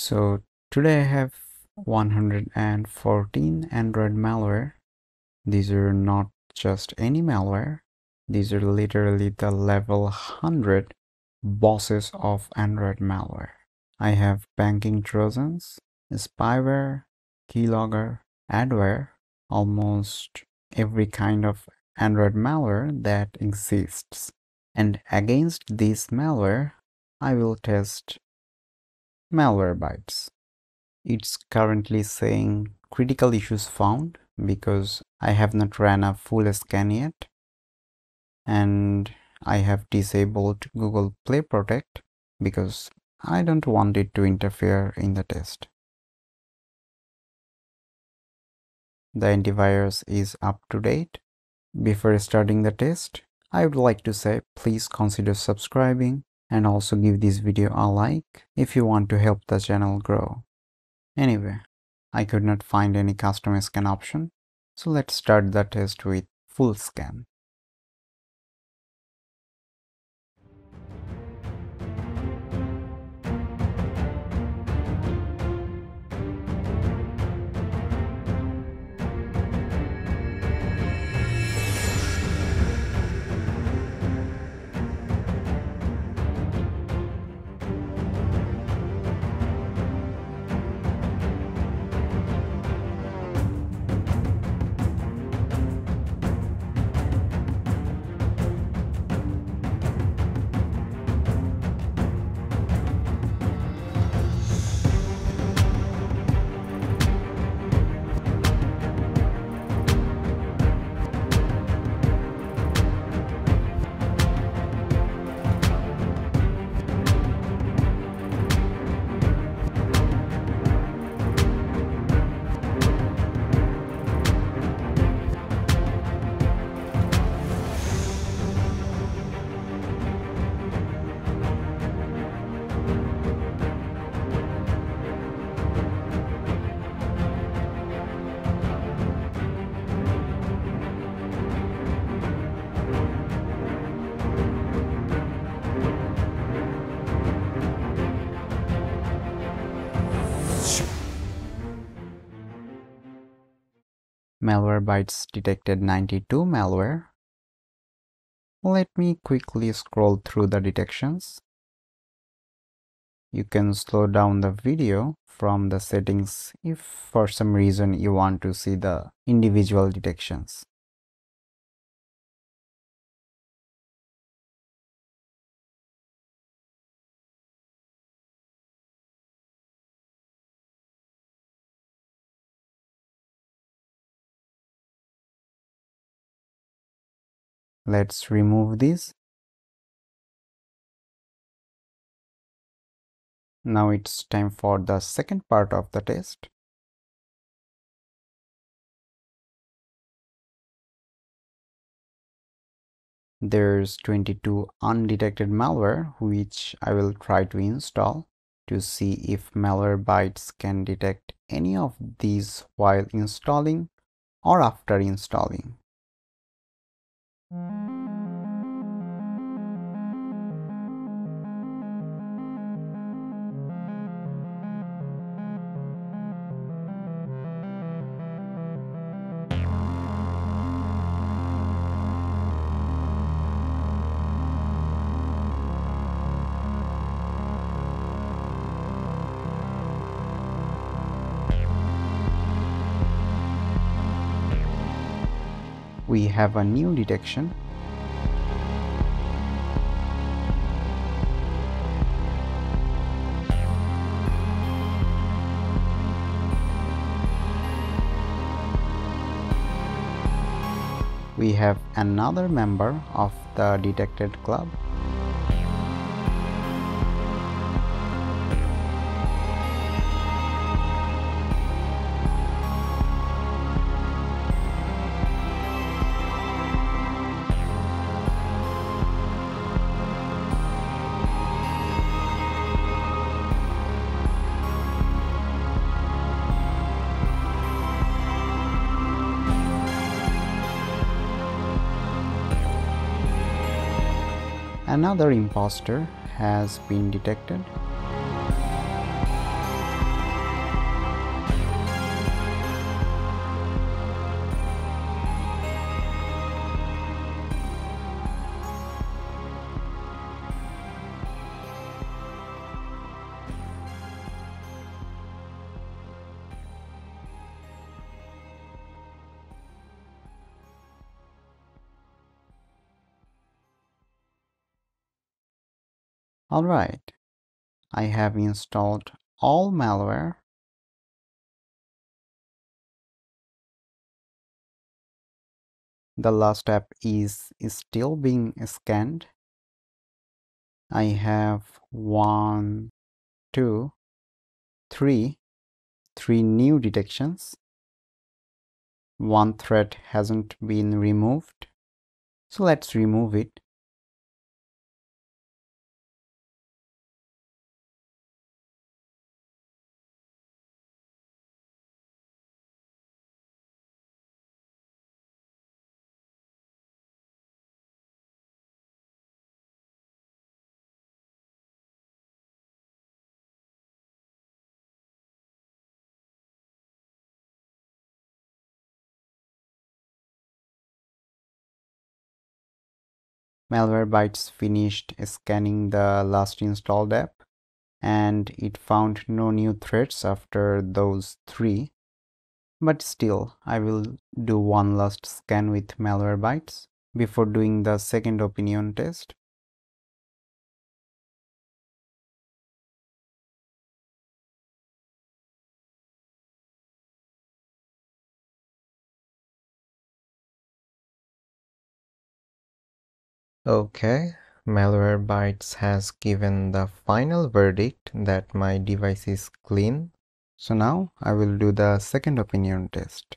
So today I have 114 Android malware. These are not just any malware. These are literally the level 100 bosses of Android malware. I have banking trojans, spyware, keylogger, adware, almost every kind of Android malware that exists. And against this malware, I will test Malwarebytes. It's currently saying critical issues found because I have not ran a full scan yet and I have disabled Google Play Protect because I don't want it to interfere in the test. The antivirus is up to date. Before starting the test, I would like to say please consider subscribing and also give this video a like if you want to help the channel grow. Anyway, I could not find any custom scan option, so let's start the test with full scan. Malwarebytes detected 92 malware. Let me quickly scroll through the detections. You can slow down the video from the settings if for some reason you want to see the individual detections. Let's remove this. Now it's time for the second part of the test. There's 22 undetected malware which I will try to install to see if Malwarebytes can detect any of these while installing or after installing. We have a new detection. We have another member of the detected club Another imposter has been detected. Alright, I have installed all malware. The last app is, is still being scanned. I have one, two, three, three new detections. One threat hasn't been removed. So let's remove it. Malwarebytes finished scanning the last installed app and it found no new threats after those three. But still, I will do one last scan with Malwarebytes before doing the second opinion test. Okay, Malwarebytes has given the final verdict that my device is clean. So now I will do the second opinion test.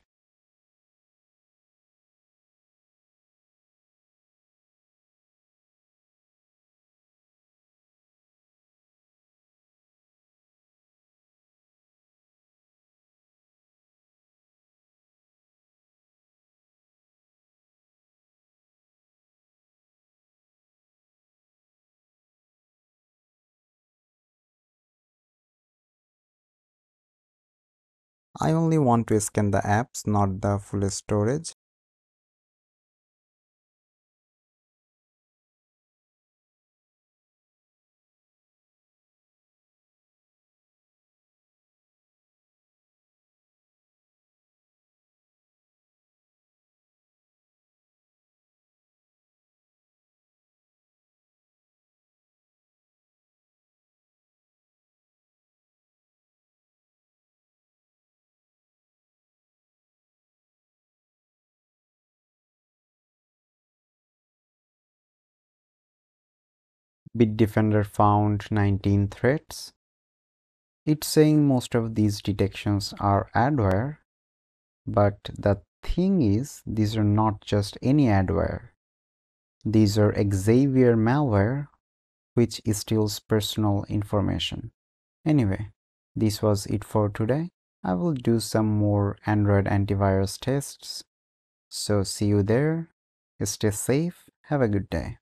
I only want to scan the apps, not the full storage. Bitdefender found 19 threats. It's saying most of these detections are adware, but the thing is, these are not just any adware. These are Xavier malware, which steals personal information. Anyway, this was it for today. I will do some more Android antivirus tests. So see you there. Stay safe. Have a good day.